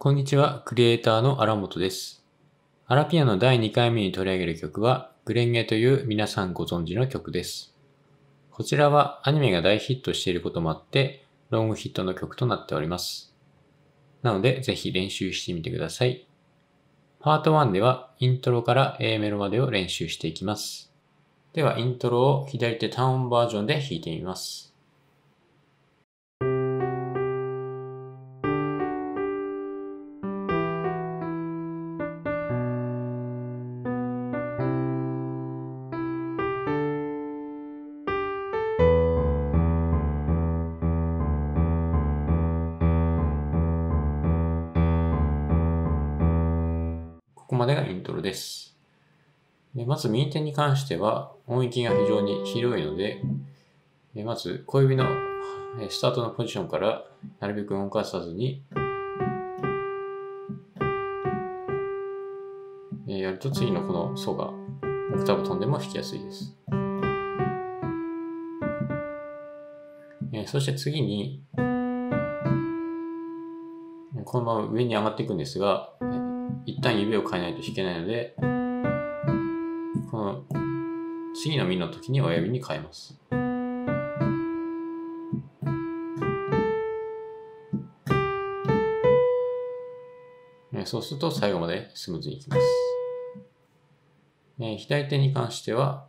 こんにちは、クリエイターの荒本です。アラピアの第2回目に取り上げる曲は、グレンゲという皆さんご存知の曲です。こちらはアニメが大ヒットしていることもあって、ロングヒットの曲となっております。なので、ぜひ練習してみてください。パート1では、イントロから A メロまでを練習していきます。では、イントロを左手単音バージョンで弾いてみます。でがイントロです。でまず右手に関しては音域が非常に広いので、でまず小指のスタートのポジションからなるべく動かさずに、やると次のこのソがオクターブ飛んでも弾きやすいです。そして次に、このまま上に上がっていくんですが、一旦指を変えないと弾けないので、この次のミの時に親指に変えます。そうすると最後までスムーズにいきます。左手に関しては、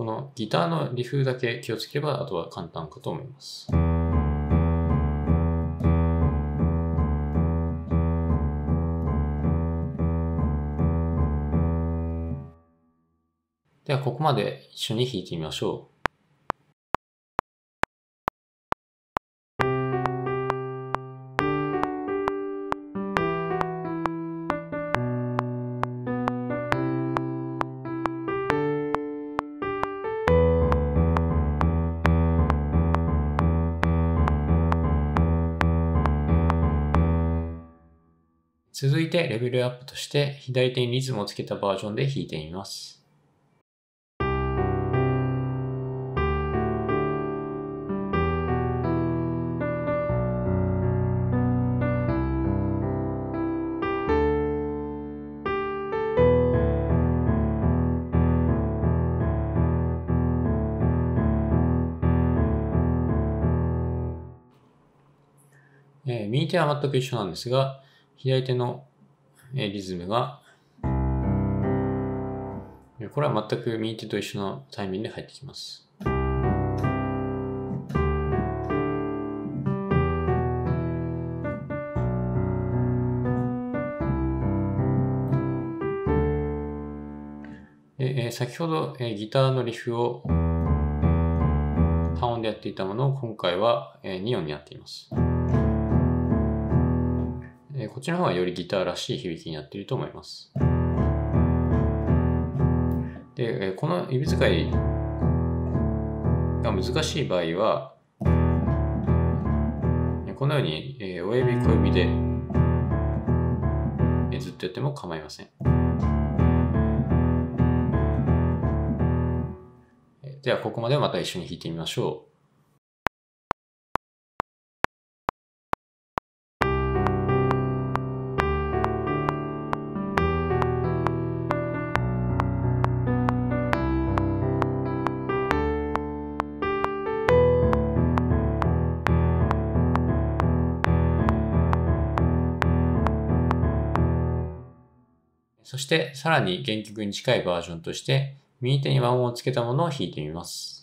このギターのリフだけ気をつければ、あとは簡単かと思います。では、ここまで一緒に弾いてみましょう。続いてレベルアップとして左手にリズムをつけたバージョンで弾いてみます。えー右手は全く一緒なんですが、左手のリズムが、これは全く右手と一緒のタイミングで入ってきます。え先ほど、えギターのリフを単音でやっていたものを今回は、え2音になっています。えこっちの方がよりギターらしい響きになっていると思います。で、えこの指使いが難しい場合は、このように、え親指小指で、えずっとやっても構いません。では、ここまでまた一緒に弾いてみましょう。そして、さらに原曲に近いバージョンとして、右手に和音をつけたものを弾いてみます。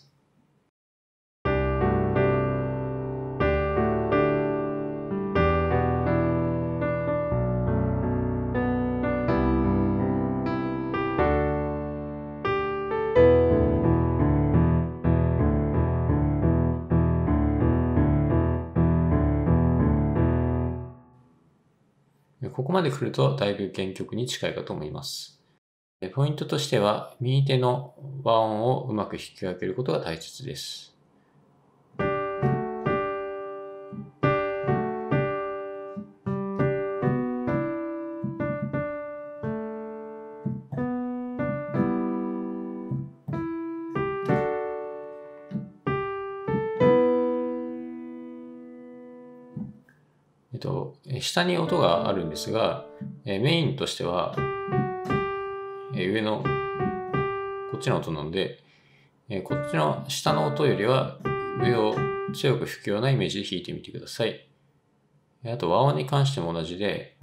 ここまで来るとだいぶ原曲に近いかと思います。ポイントとしては、右手の和音をうまく弾き分けることが大切です。下に音があるんですが、えメインとしては、え上のこっちの音なので、えこっちの下の音よりは上を強く吹くようなイメージで弾いてみてください。あと和音に関しても同じで、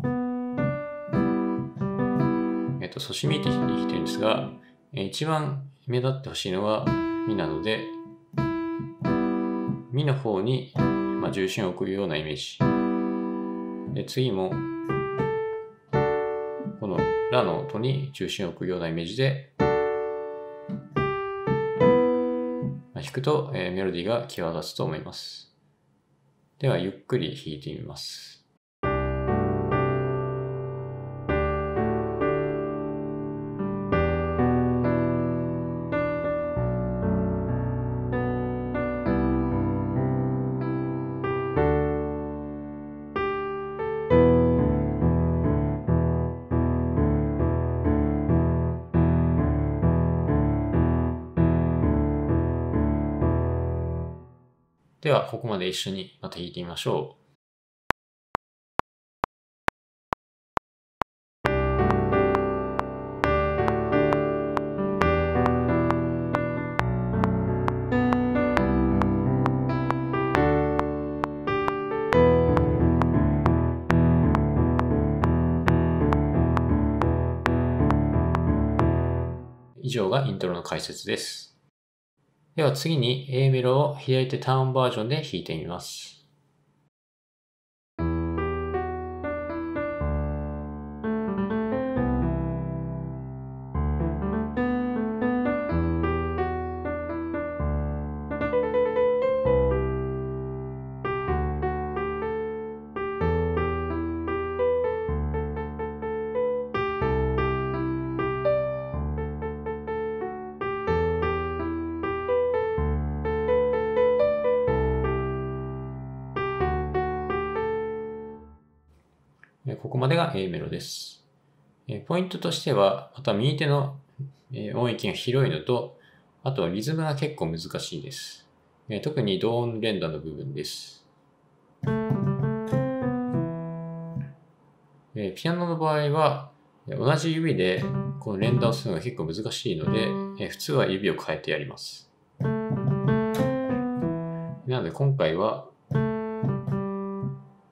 えっと、ソシミって弾いてるんですが、一番目立ってほしいのはミなので、ミの方に、まあ、重心を置くようなイメージ。で次もこのラの音に中心を置くようなイメージで弾くと、えメロディーが際立つと思います。ではゆっくり弾いてみます。では、ここまで一緒にまた弾いてみましょう。以上がイントロの解説です。では次に A メロを左手ターンバージョンで弾いてみます。ここまでが A メロです。ポイントとしては、また右手の音域が広いのと、あとはリズムが結構難しいです。特に同音連打の部分です。ピアノの場合は、同じ指でこの連打をするのが結構難しいので、普通は指を変えてやります。なので今回は、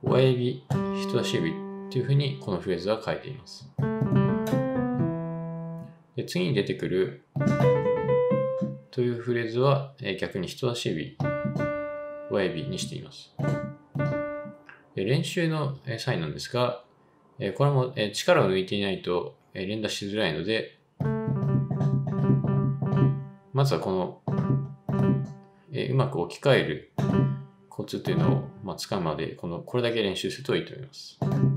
親指、人差し指というふうにこのフレーズは書いています。で次に出てくるというフレーズは、え逆に人差し指、親指にしています。で練習のサインなんですが、えこれもえ力を抜いていないとえ連打しづらいので、まずはこの、えうまく置き換えるコツというのを、まあ、使うまでこのこれだけ練習するといいと思います。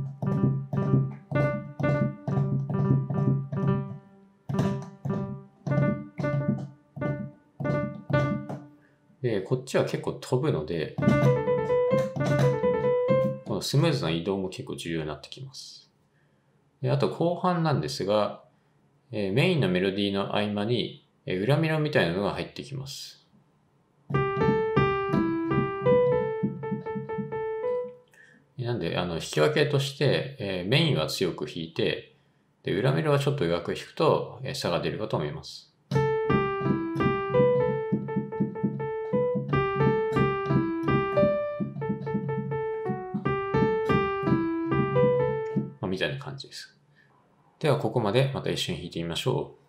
こっちは結構飛ぶので、このスムーズな移動も結構重要になってきます。であと後半なんですが、えー、メインのメロディーの合間に、えー、裏メロみたいなのが入ってきます。なんで、あの、引き分けとして、えー、メインは強く弾いて、で、裏メロはちょっと弱く弾くと、えー、差が出るかと思います。みたいな感じです。では、ここまでまた一緒に弾いてみましょう。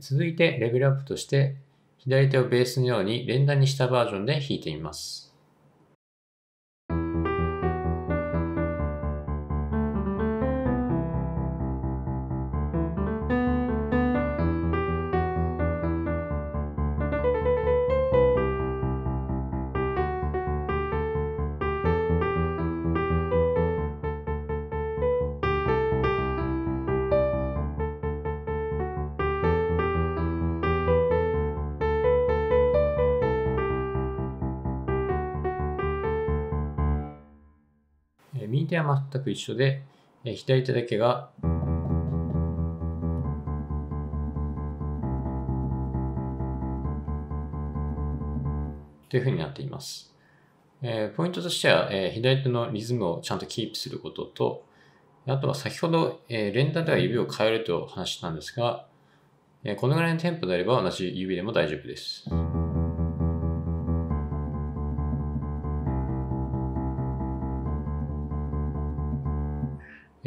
続いてレベルアップとして左手をベースのように連打にしたバージョンで弾いてみます。右手は全く一緒で、え左手だけがというふうになっています。えー、ポイントとしては、えー、左手のリズムをちゃんとキープすることと、あとは先ほど、えー、連打では指を変えると話したんですが、え、このぐらいのテンポであれば同じ指でも大丈夫です。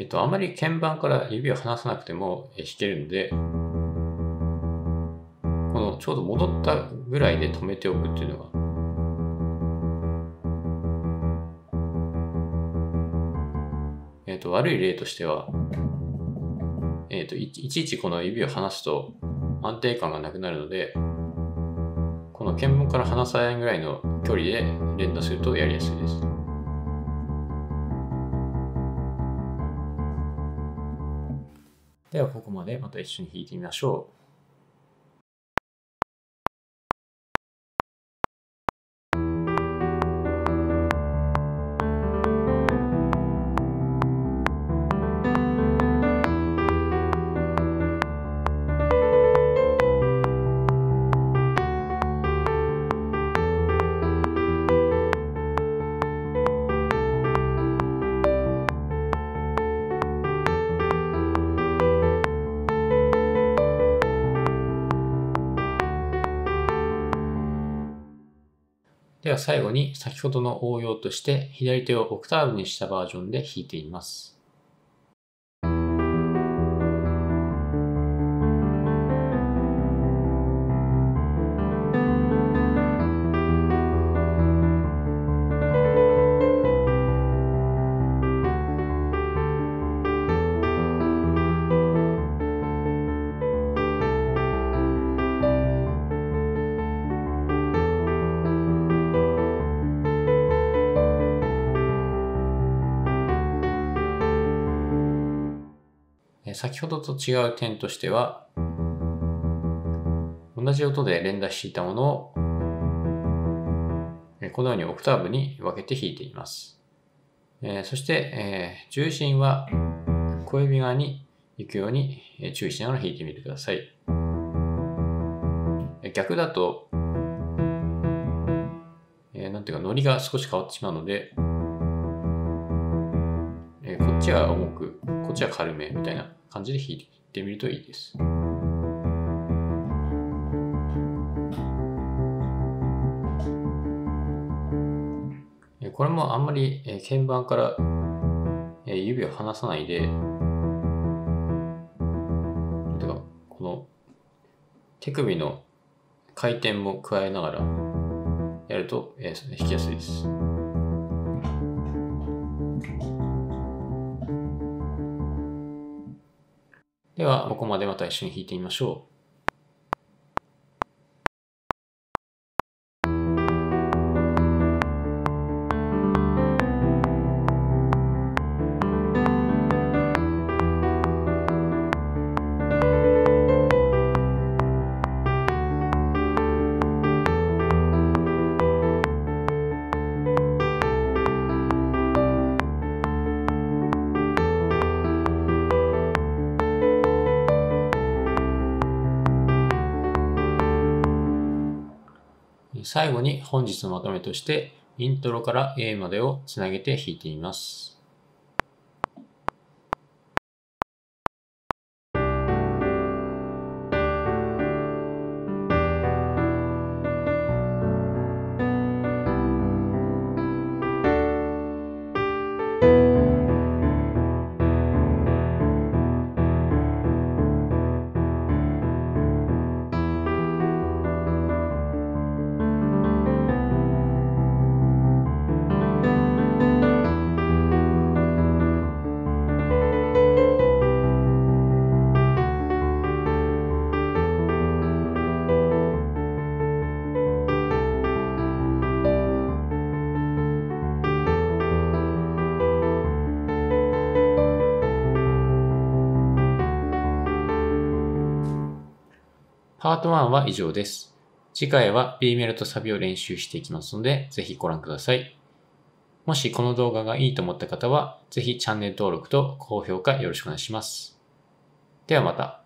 えっと、あまり鍵盤から指を離さなくても弾けるので、このちょうど戻ったぐらいで止めておくっていうのが、えっと、悪い例としては、えっと、いちいちこの指を離すと安定感がなくなるので、この鍵盤から離さないぐらいの距離で連打するとやりやすいです。ではここまでまた一緒に弾いてみましょう。では最後に先ほどの応用として左手をオクターブにしたバージョンで弾いています。先ほどと違う点としては、同じ音で連打していたものを、このようにオクターブに分けて弾いています。そして、重心は小指側に行くように注意しながら弾いてみてください。逆だと、なんていうか、ノリが少し変わってしまうので、こっちは重く、こっちは軽めみたいな感じで弾いてみるといいです。これもあんまり鍵盤から指を離さないで、この手首の回転も加えながらやると弾きやすいです。では、ここまでまた一緒に弾いてみましょう。最後に本日のまとめとしてイントロから A までをつなげて弾いてみます。パート1は以上です。次回は B メロとサビを練習していきますので、ぜひご覧ください。もしこの動画がいいと思った方は、ぜひチャンネル登録と高評価よろしくお願いします。ではまた。